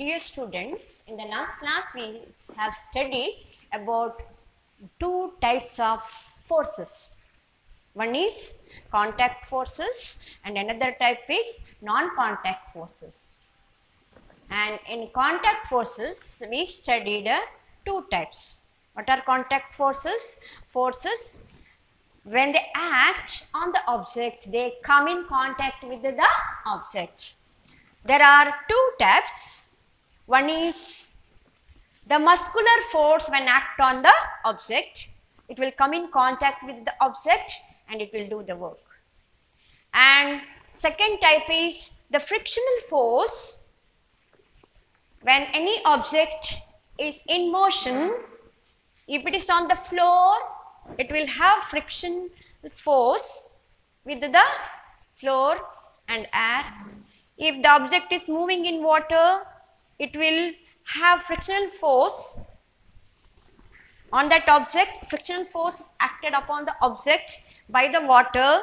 Dear students, in the last class we have studied about two types of forces. One is contact forces and another type is non-contact forces. And in contact forces, we studied uh, two types. What are contact forces? Forces when they act on the object, they come in contact with the object. There are two types. One is the muscular force when act on the object. It will come in contact with the object and it will do the work. And second type is the frictional force when any object is in motion, if it is on the floor, it will have friction force with the floor and air. If the object is moving in water, it will have frictional force on that object. Frictional force is acted upon the object by the water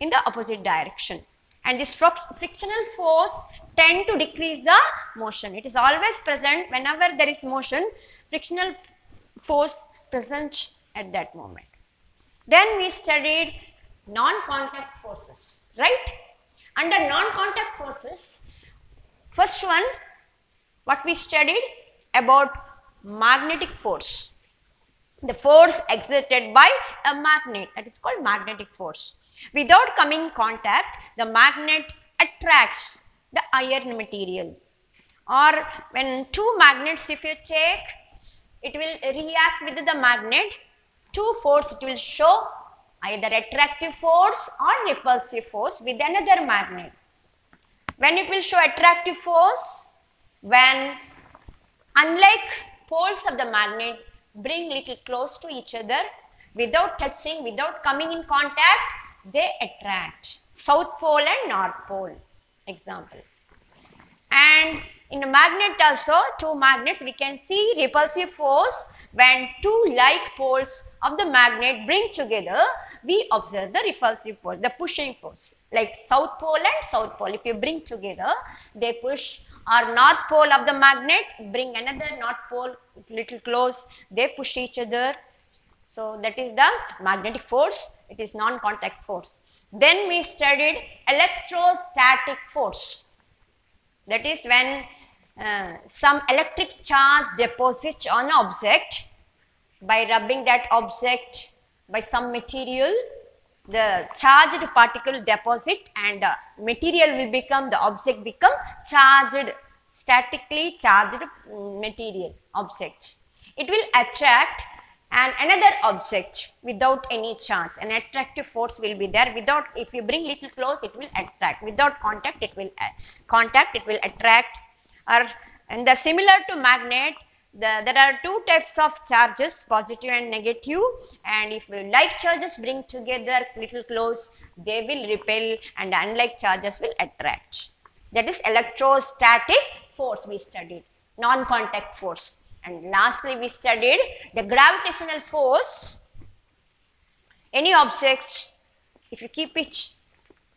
in the opposite direction. And this frictional force tend to decrease the motion. It is always present whenever there is motion, frictional force present at that moment. Then we studied non-contact forces, right? Under non-contact forces, first one, what we studied about magnetic force. The force exerted by a magnet that is called magnetic force. Without coming in contact, the magnet attracts the iron material. Or when two magnets if you take, it will react with the magnet two force it will show either attractive force or repulsive force with another magnet. When it will show attractive force, when unlike poles of the magnet bring little close to each other without touching, without coming in contact, they attract. South pole and north pole example. And in a magnet also, two magnets, we can see repulsive force when two like poles of the magnet bring together, we observe the repulsive force, the pushing force. Like south pole and south pole, if you bring together, they push or north pole of the magnet, bring another north pole little close, they push each other. So that is the magnetic force, it is non-contact force. Then we studied electrostatic force. That is when uh, some electric charge deposits on object by rubbing that object by some material the charged particle deposit and the material will become the object become charged statically charged material object. It will attract and another object without any charge. An attractive force will be there without if you bring little close it will attract. Without contact it will uh, contact it will attract or and the similar to magnet the, there are two types of charges positive and negative. And if like charges bring together little close they will repel and unlike charges will attract. That is electrostatic force we studied non contact force. And lastly we studied the gravitational force. Any object if you keep it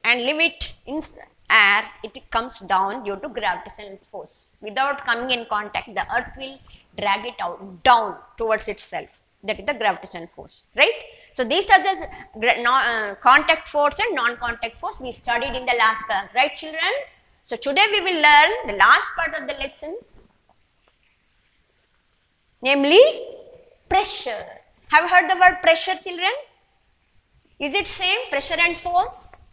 and leave it in air, it comes down due to gravitational force. Without coming in contact, the earth will drag it out down towards itself. That is the gravitational force, right? So these are the uh, contact force and non-contact force we studied in the last class, right children? So today we will learn the last part of the lesson, namely pressure. Have you heard the word pressure children? Is it same pressure and force?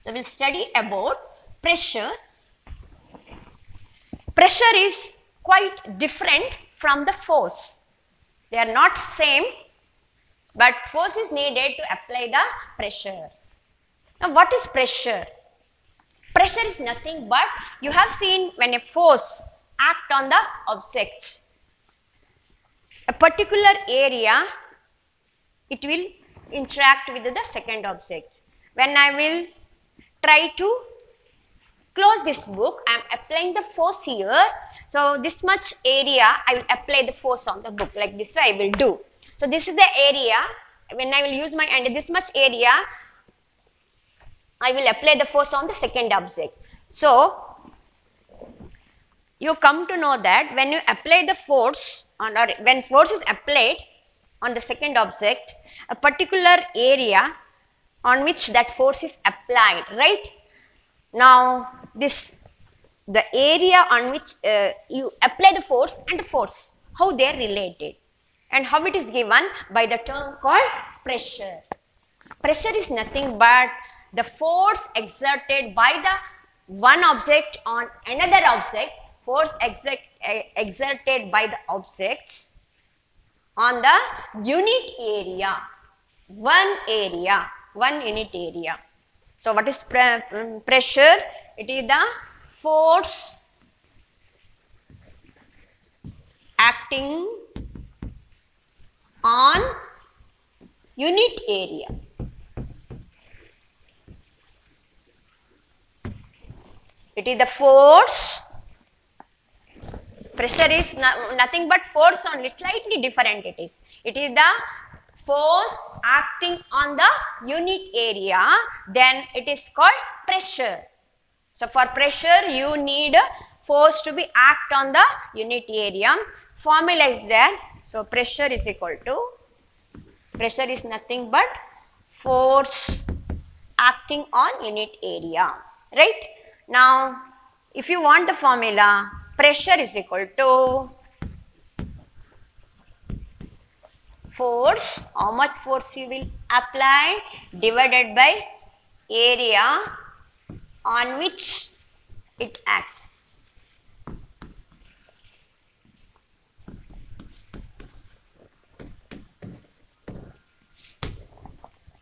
So, we will study about pressure. Pressure is quite different from the force. They are not same, but force is needed to apply the pressure. Now, what is pressure? Pressure is nothing but you have seen when a force act on the objects. A particular area, it will interact with the second object. When I will try to close this book. I am applying the force here. So, this much area I will apply the force on the book like this way I will do. So, this is the area when I will use my hand this much area I will apply the force on the second object. So, you come to know that when you apply the force on or when force is applied on the second object, a particular area on which that force is applied, right? Now, this the area on which uh, you apply the force and the force, how they are related and how it is given by the term called pressure. Pressure is nothing but the force exerted by the one object on another object, force exert, uh, exerted by the objects on the unit area, one area, one unit area. So, what is pre pressure? It is the force acting on unit area. It is the force, pressure is no, nothing but force only, slightly different it is. It is the force acting on the unit area, then it is called pressure. So, for pressure you need force to be act on the unit area. Formula is there. So, pressure is equal to, pressure is nothing but force acting on unit area, right. Now, if you want the formula, pressure is equal to force, how much force you will apply divided by area on which it acts.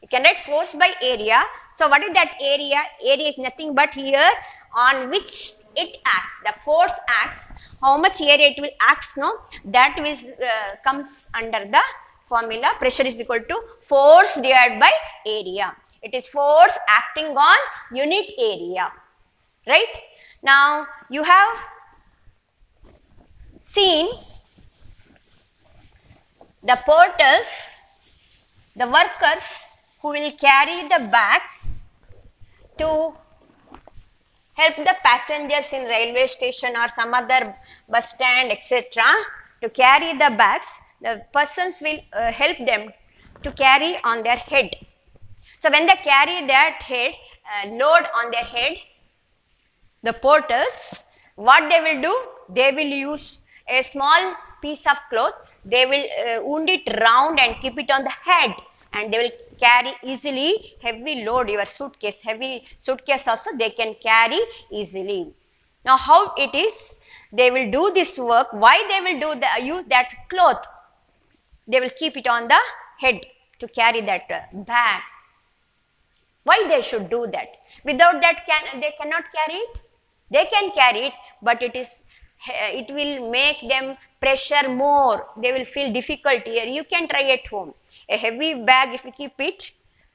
You can write force by area. So, what is that area? Area is nothing but here on which it acts. The force acts. How much area it will act? No, that will uh, comes under the formula. Pressure is equal to force divided by area. It is force acting on unit area, right? Now, you have seen the porters, the workers who will carry the bags to help the passengers in railway station or some other bus stand etc. to carry the bags, the persons will uh, help them to carry on their head. So, when they carry that head, uh, load on their head, the porters, what they will do? They will use a small piece of cloth, they will uh, wound it round and keep it on the head and they will carry easily heavy load your suitcase, heavy suitcase also they can carry easily. Now, how it is? They will do this work, why they will do the, use that cloth? They will keep it on the head to carry that uh, bag why they should do that? Without that can they cannot carry it? They can carry it but it is it will make them pressure more. They will feel difficult here. You can try at home. A heavy bag if you keep it,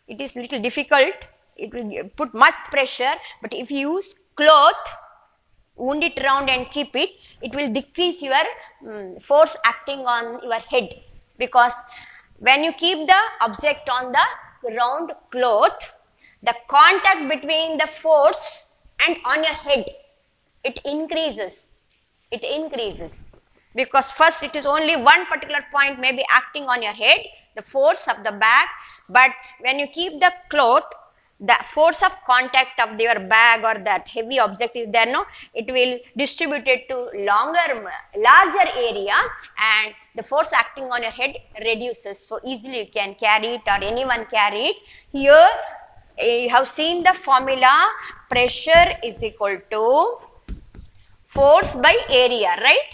it is little difficult. It will put much pressure but if you use cloth, wound it round and keep it, it will decrease your um, force acting on your head because when you keep the object on the round cloth, the contact between the force and on your head, it increases, it increases. Because first it is only one particular point may be acting on your head, the force of the bag, but when you keep the cloth, the force of contact of your bag or that heavy object is there no? It will distribute it to longer larger area and the force acting on your head reduces. So easily you can carry it or anyone carry it. Here you have seen the formula pressure is equal to force by area right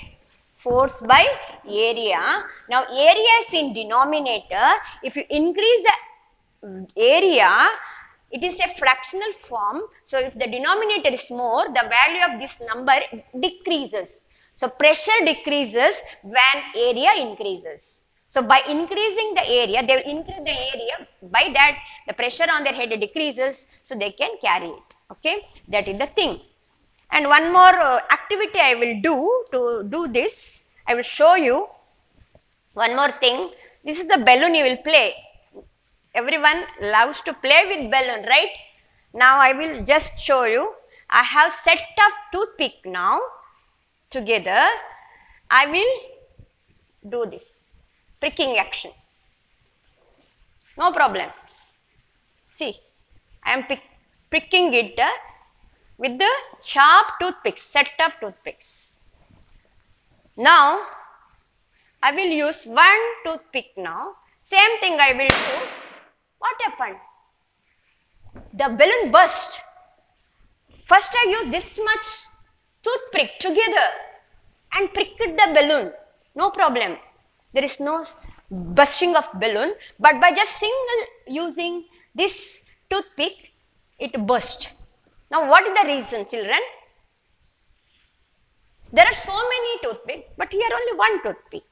force by area now area is in denominator if you increase the area it is a fractional form. So, if the denominator is more, the value of this number decreases. So, pressure decreases when area increases. So, by increasing the area, they will increase the area, by that the pressure on their head decreases, so they can carry it, okay. That is the thing. And one more uh, activity I will do to do this, I will show you one more thing. This is the balloon you will play everyone loves to play with balloon, right? Now I will just show you. I have set of toothpick now. together, I will do this pricking action. No problem. See, I am pricking it uh, with the sharp toothpicks, set of toothpicks. Now, I will use one toothpick now. Same thing I will do. What happened? The balloon burst. First I use this much toothpick together and pricked the balloon. No problem. There is no bursting of balloon, but by just single using this toothpick, it burst. Now what is the reason children? There are so many toothpick, but here only one toothpick.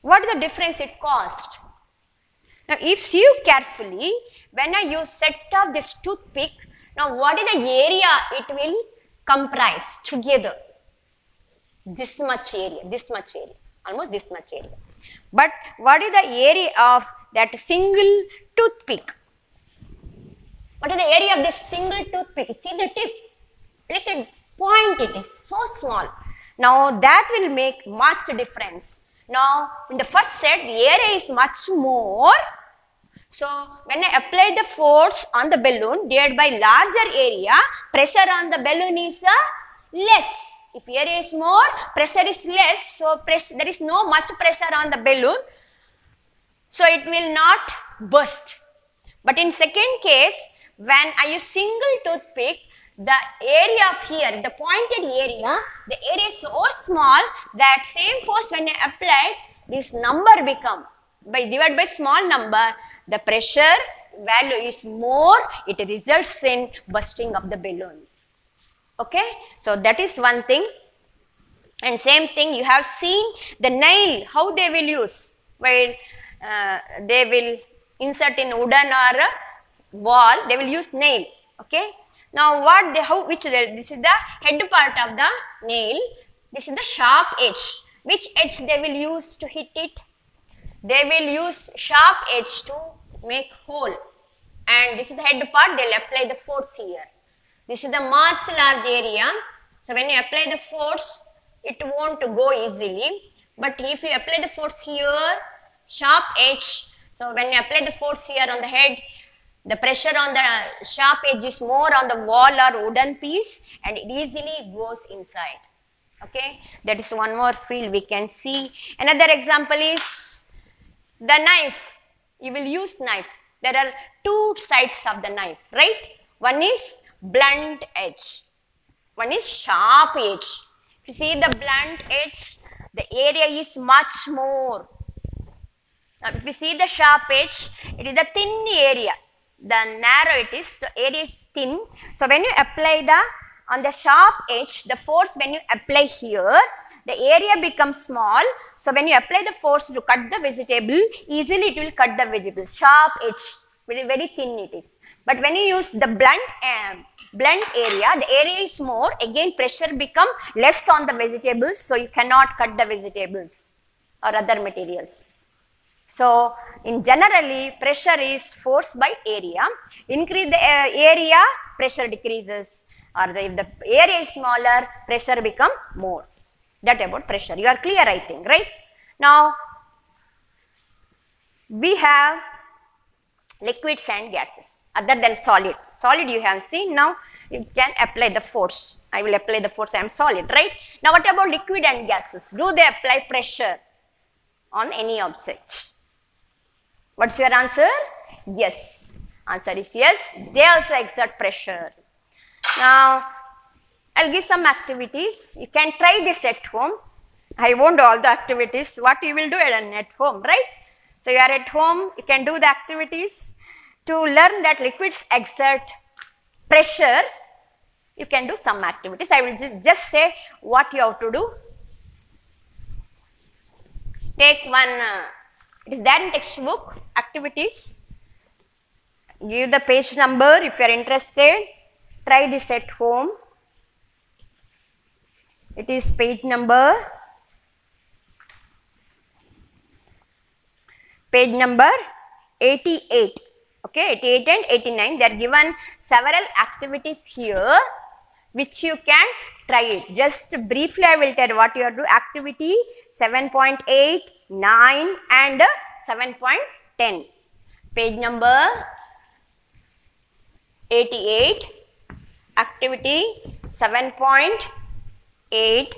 What is the difference it caused? Now, if you carefully, when I use set of this toothpick, now what is the area it will comprise together? This much area, this much area, almost this much area. But what is the area of that single toothpick? What is the area of this single toothpick? See the tip, little point it is so small. Now that will make much difference. Now in the first set, the area is much more. So when I apply the force on the balloon divided by larger area, pressure on the balloon is uh, less. If area is more, pressure is less. So press, there is no much pressure on the balloon. So it will not burst. But in second case, when I use single toothpick, the area of here, the pointed area, the area is so small that same force when I apply, this number become by divided by small number, the pressure value is more, it results in bursting of the balloon. Okay, so that is one thing. And same thing you have seen the nail, how they will use, while uh, they will insert in wooden or wall, they will use nail. Okay. Now what they, how, which, they, this is the head part of the nail, this is the sharp edge. Which edge they will use to hit it? They will use sharp edge to make hole. And this is the head part, they will apply the force here. This is the much large area. So when you apply the force, it won't go easily. But if you apply the force here, sharp edge, so when you apply the force here on the head, the pressure on the sharp edge is more on the wall or wooden piece and it easily goes inside. Okay, that is one more field we can see. Another example is the knife. You will use knife. There are two sides of the knife, right? One is blunt edge. One is sharp edge. If you see the blunt edge, the area is much more. Now, if you see the sharp edge, it is the thin area. The narrow it is, so area is thin. So, when you apply the on the sharp edge, the force when you apply here, the area becomes small. So, when you apply the force to cut the vegetable, easily it will cut the vegetable. Sharp edge, very, very thin it is. But when you use the blunt, um, blunt area, the area is more, again pressure become less on the vegetables, so you cannot cut the vegetables or other materials. So, in generally pressure is force by area. Increase the uh, area, pressure decreases or the, if the area is smaller, pressure become more. That about pressure. You are clear I think, right? Now, we have liquids and gases other than solid. Solid you have seen now you can apply the force. I will apply the force I am solid, right? Now, what about liquid and gases? Do they apply pressure on any object? What's your answer? Yes. Answer is yes. They also exert pressure. Now, I'll give some activities. You can try this at home. I won't all the activities. What you will do at home, right? So, you are at home, you can do the activities. To learn that liquids exert pressure, you can do some activities. I will just say what you have to do. Take one, uh, it is there in textbook, activities. Give the page number if you are interested. Try this at home. It is page number, page number 88. Okay, 88 and 89. They are given several activities here which you can try it. Just briefly I will tell what you are to do. Activity 7.8, 9 and 7.10. Page number 88. Activity 7.8,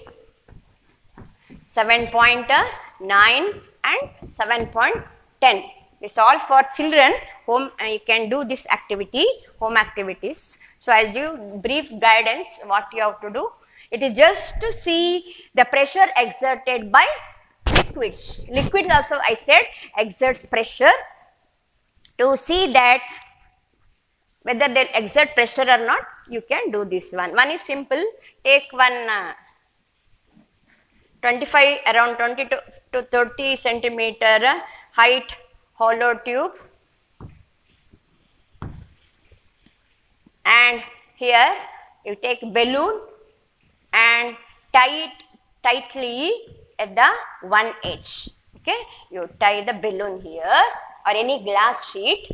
7.9 and 7.10. This all for children home uh, you can do this activity home activities. So I'll give brief guidance what you have to do. It is just to see the pressure exerted by liquids. Liquids also I said exerts pressure to see that whether they exert pressure or not you can do this one. One is simple take one uh, 25 around 20 to, to 30 centimeter height hollow tube and here you take balloon and tie it tightly at the one edge. Okay? You tie the balloon here or any glass sheet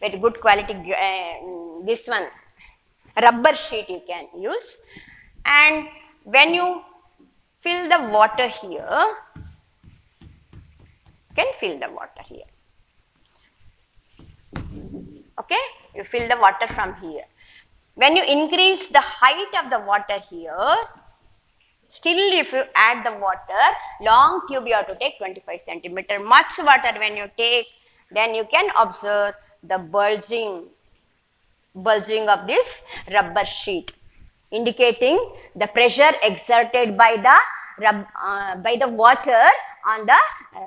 with good quality uh, this one rubber sheet you can use. And when you fill the water here can fill the water here. Okay you fill the water from here. When you increase the height of the water here still if you add the water long tube you have to take 25 centimeter. Much water when you take then you can observe the bulging bulging of this rubber sheet indicating the pressure exerted by the rub, uh, by the water on the uh,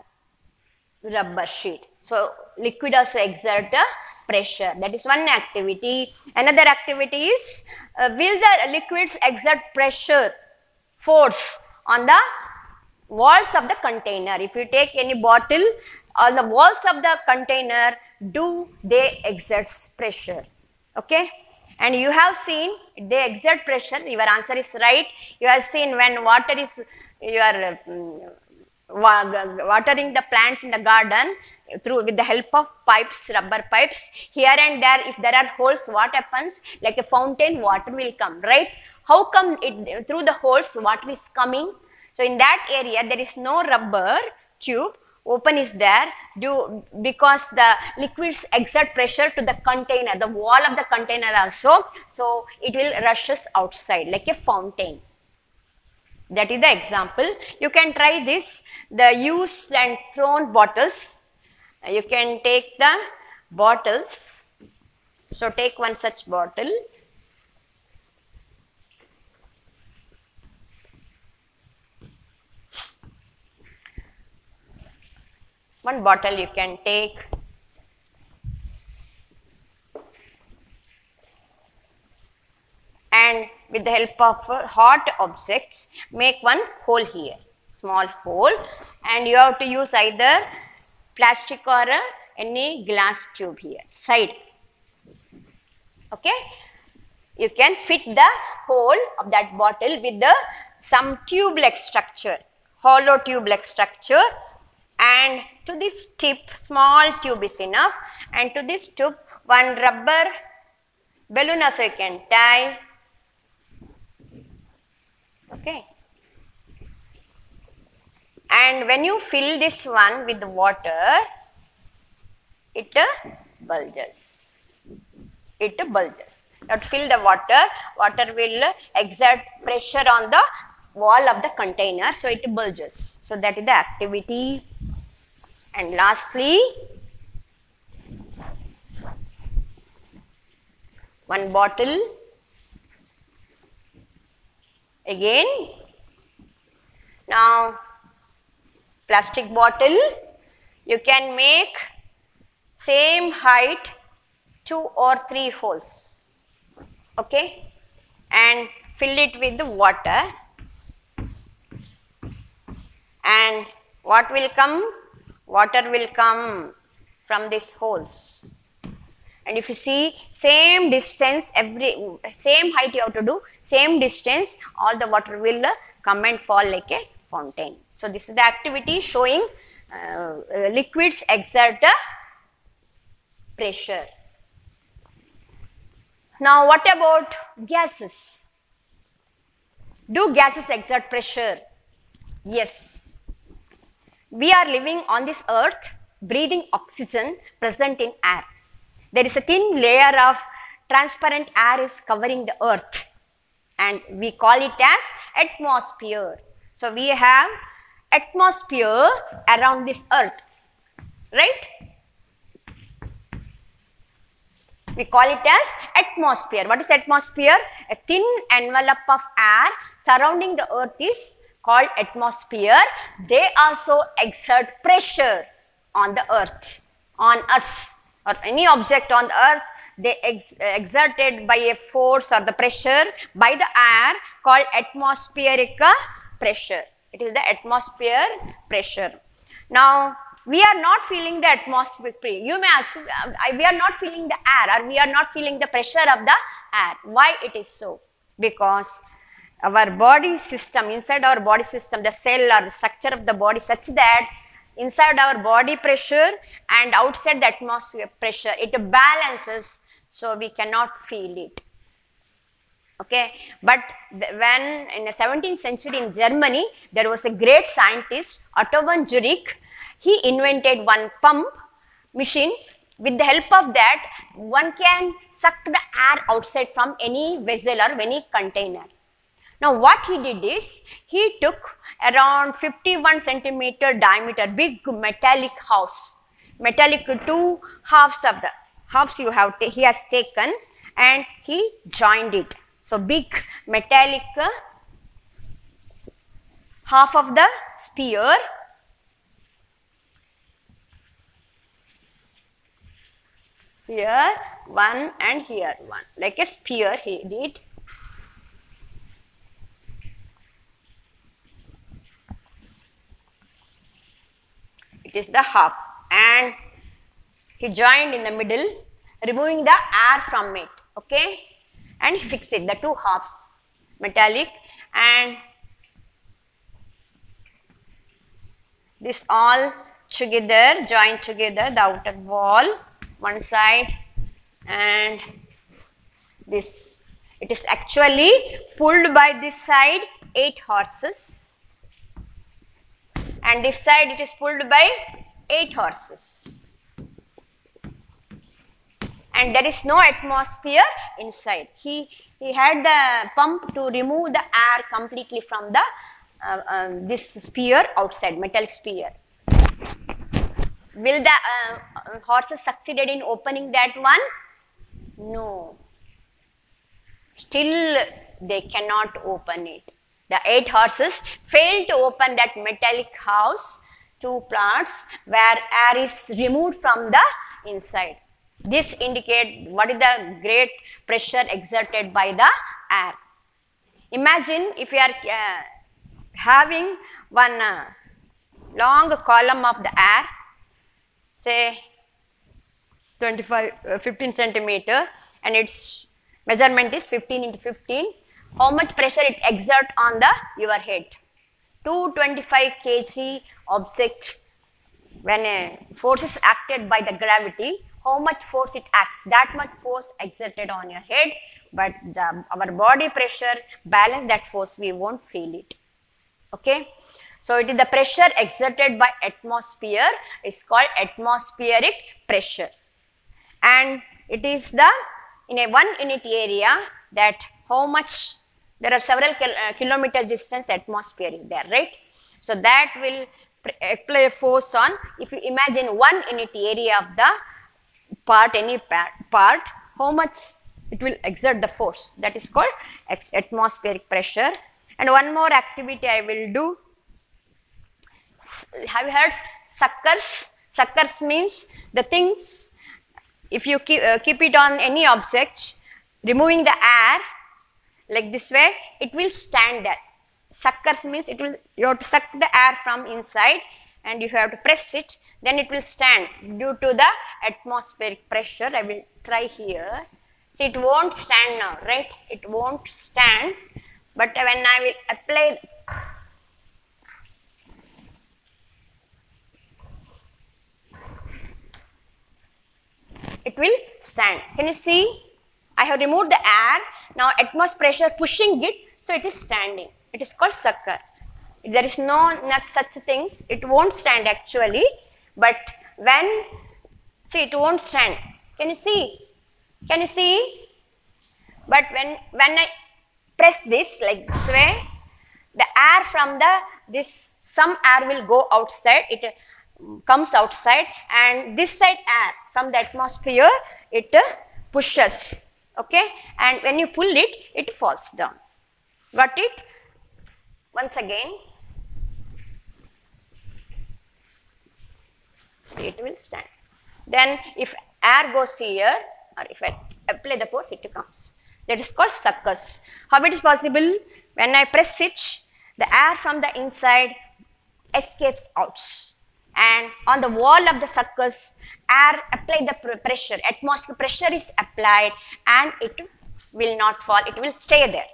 rubber sheet. So liquid also exert a pressure. That is one activity. Another activity is uh, will the liquids exert pressure force on the walls of the container? If you take any bottle on the walls of the container do they exert pressure. Okay? And you have seen they exert pressure. Your answer is right. You have seen when water is you are um, watering the plants in the garden through with the help of pipes rubber pipes. Here and there if there are holes what happens? Like a fountain water will come right? How come it through the holes water is coming? So in that area there is no rubber tube. Open is there due because the liquids exert pressure to the container the wall of the container also. So it will rushes outside like a fountain that is the example. You can try this the used and thrown bottles. You can take the bottles. So take one such bottle. One bottle you can take and with the help of hot objects make one hole here small hole. And you have to use either plastic or uh, any glass tube here side. Okay? You can fit the hole of that bottle with the some tube like structure hollow tube like structure. And to this tip small tube is enough. And to this tube one rubber balloon also you can tie okay. And when you fill this one with water it bulges. It bulges. Now fill the water. Water will exert pressure on the wall of the container so it bulges. So that is the activity. And lastly one bottle again. Now plastic bottle. You can make same height two or three holes. Okay? And fill it with the water. And what will come? Water will come from these holes and if you see same distance every same height you have to do same distance all the water will come and fall like a fountain so, this is the activity showing uh, uh, liquids exert pressure. Now, what about gases? Do gases exert pressure? Yes. We are living on this earth, breathing oxygen present in air. There is a thin layer of transparent air is covering the earth and we call it as atmosphere. So, we have atmosphere around this earth, right? We call it as atmosphere. What is atmosphere? A thin envelope of air surrounding the earth is called atmosphere. They also exert pressure on the earth, on us or any object on earth they ex exerted by a force or the pressure by the air called atmospheric pressure. It is the atmosphere pressure. Now, we are not feeling the atmosphere. You may ask, we are not feeling the air or we are not feeling the pressure of the air. Why it is so? Because our body system, inside our body system, the cell or the structure of the body such that inside our body pressure and outside the atmosphere pressure, it balances so we cannot feel it. Okay? But when in the 17th century in germany there was a great scientist otto von Guericke he invented one pump machine. With the help of that one can suck the air outside from any vessel or any container now what he did is he took around 51 centimeter diameter big metallic house metallic two halves of the halves you have he has taken and he joined it. So, big metallic half of the sphere here one and here one like a sphere he did. It is the half. And he joined in the middle removing the air from it okay? And fixed it the two halves metallic. And this all together joined together the outer wall one side. And this it is actually pulled by this side 8 horses and this side it is pulled by 8 horses and there is no atmosphere inside. He, he had the pump to remove the air completely from the uh, uh, this sphere outside, metallic sphere. Will the uh, horses succeeded in opening that one? No. Still they cannot open it. The eight horses failed to open that metallic house, two plants where air is removed from the inside. This indicate what is the great pressure exerted by the air. Imagine if you are uh, having one uh, long column of the air, say 25, uh, 15 centimeter and its measurement is 15 into 15, how much pressure it exert on the your head? 225 kg object when uh, a force is acted by the gravity how much force it acts, that much force exerted on your head, but the, our body pressure balance that force, we won't feel it. Okay. So, it is the pressure exerted by atmosphere is called atmospheric pressure and it is the in a one unit area that how much there are several kil uh, kilometer distance atmosphere is there right. So, that will apply a force on if you imagine one unit area of the part any part how much it will exert the force. That is called atmospheric pressure. And one more activity I will do. Have you heard suckers? Suckers means the things if you keep, uh, keep it on any object removing the air like this way it will stand suckers means it will you have to suck the air from inside and you have to press it then it will stand due to the atmospheric pressure. I will try here. See, it won't stand now, right? It won't stand, but when I will apply it will stand. Can you see? I have removed the air. Now atmosphere pressure pushing it so it is standing. It is called sucker. There is no such things. It won't stand actually, but when see it won't stand. Can you see? Can you see? But when when I press this like this way, the air from the this some air will go outside. It uh, comes outside, and this side air from the atmosphere it uh, pushes. Okay, and when you pull it, it falls down. Got it? Once again. See, it will stand. Then if air goes here, or if I apply the force, it comes. That is called suckers. How it is possible? When I press it, the air from the inside escapes out. And on the wall of the suckers, air apply the pr- pressure, atmospheric pressure is applied and it will not fall, it will stay there.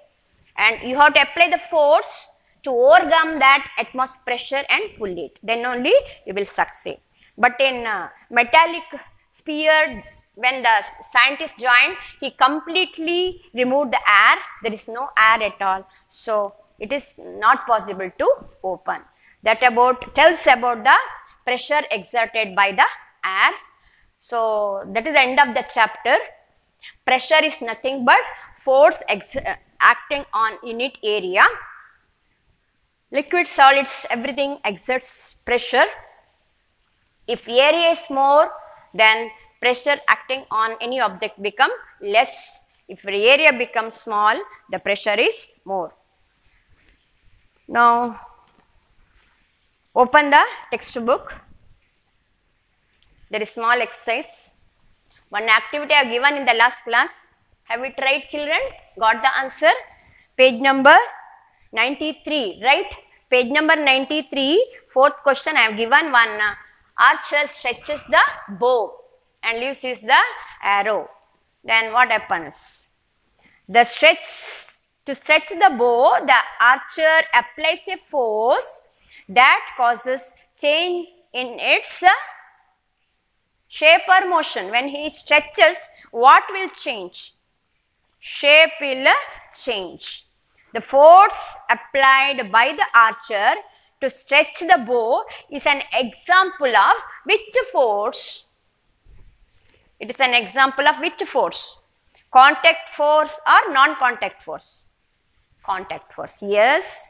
And you have to apply the force to overcome that atmospheric pressure and pull it. Then only you will succeed. But in uh, metallic sphere, when the scientist joined, he completely removed the air. There is no air at all. So it is not possible to open. That about tells about the pressure exerted by the air. So that is the end of the chapter. Pressure is nothing but force uh, acting on unit area. Liquid, solids, everything exerts pressure. If area is more, then pressure acting on any object become less. If area becomes small, the pressure is more. Now, open the textbook. There is small exercise. One activity I have given in the last class. Have you tried children? Got the answer? Page number 93, right? Page number 93, fourth question I have given one. uh, archer stretches the bow and leaves is the arrow. Then what happens? The stretch, to stretch the bow, the archer applies a force that causes change in its uh, shape or motion. When he stretches, what will change? Shape will uh, change. The force applied by the archer to stretch the bow is an example of which force? It is an example of which force? Contact force or non-contact force? Contact force, yes.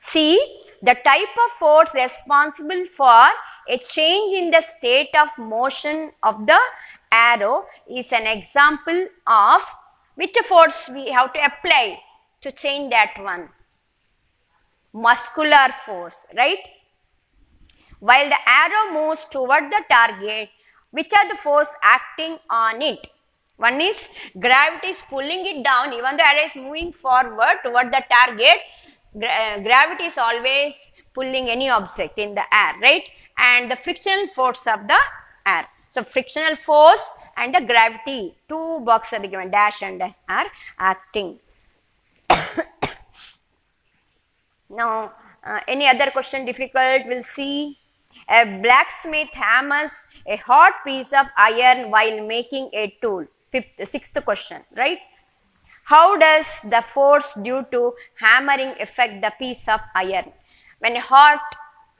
See, the type of force responsible for a change in the state of motion of the arrow is an example of which force we have to apply to change that one. Muscular force, right? While the arrow moves toward the target, which are the force acting on it? One is gravity is pulling it down even though arrow is moving forward toward the target. Gra- uh, gravity is always pulling any object in the air, right? And the frictional force of the air. So frictional force and the gravity, two boxes are given, dash and dash are acting. Now, uh, any other question difficult? We'll see. A blacksmith hammers a hot piece of iron while making a tool. Fifth, sixth question, right? How does the force due to hammering affect the piece of iron? When a hot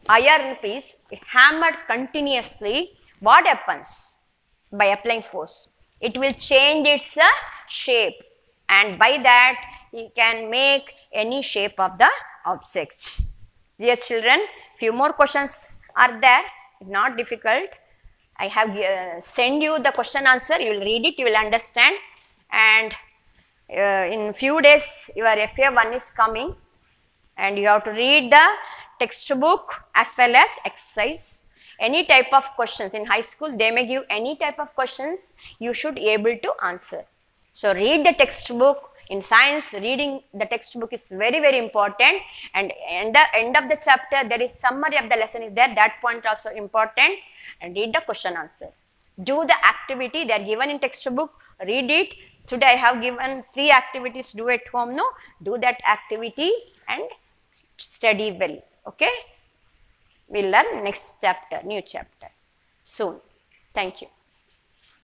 iron piece hammered continuously, what happens? By applying force, it will change its uh, shape, and by that, you can make any shape of the objects. Dear children, few more questions are there, not difficult. I have uh, send you the question answer, you will read it, you will understand and uh, in few days your FA1 is coming and you have to read the textbook as well as exercise. Any type of questions in high school, they may give any type of questions, you should be able to answer. So read the textbook. In science, reading the textbook is very, very important. And end the end of the chapter, there is summary of the lesson is there. That point also important. And read the question answer. Do the activity they are given in textbook. Read it. Today I have given three activities. Do at home. No, do that activity and study well. Okay. We'll learn next chapter, new chapter soon. Thank you.